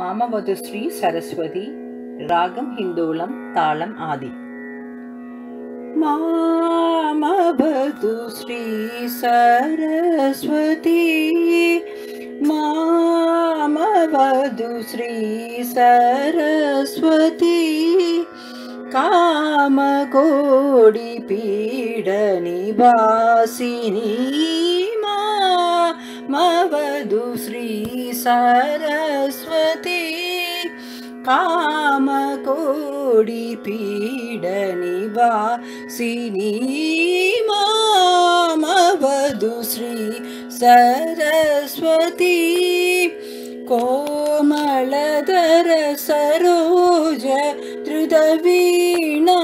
मामवधु श्री सरस्वती रागं हिन्दोळं तालम् आदि मामभदु श्री सरस्वती मामवधु श्री सरस्वती कामकोडिपीडनि वासिनी मवदुश्री सरस्वती। कामकोडि पीडनि वा सिनीमा मवदुश्री सरस्वती। कोमलधर सरोज धृतवीणा।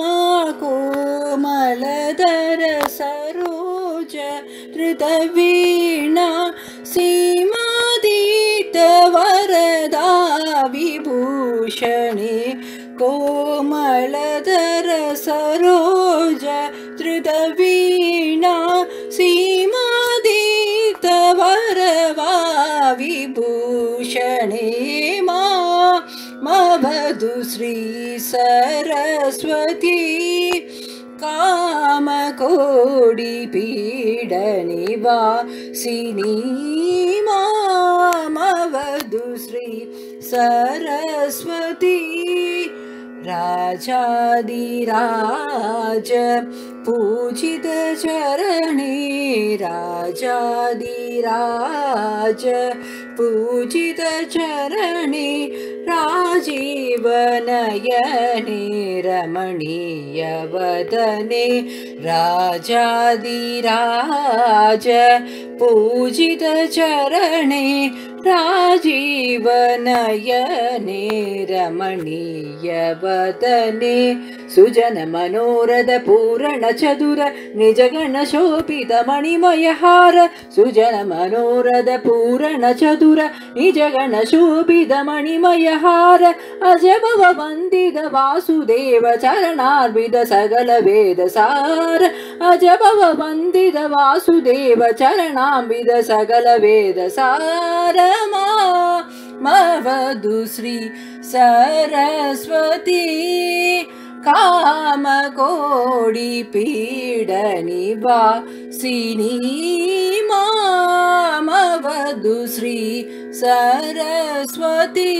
कोमलधर सरोज धृतवीणा। भूषणि धृतवीणा सीमादितवरवा विभूषणे मा मभदुश्री सरस्वती कामकोडि पीडनि वा सीनी मा मवदुश्री सरस्वती राजादिराज पूजितचरणे राजादिराज पूजितचरणे राजीवनयने रमणीयवदने राजादिराज पूजितचरणे राजीवनयने रमणीयवदने सुजनमनोरथ पूरणचतुर निजगणशोभितमणिमयहार सुजनमनोरथ पूरणचतुर निजगणशोभितमणिमयहार अजभव वन्दित वासुदेव चरणार्विद सकल वेदसार अजभव वन्दित वासुदेव चरणाम्बिद सकल वेदसार मा मवधु श्री सरस्वती। कामकोडि पीड निवासिनी मामवधु श्री सरस्वती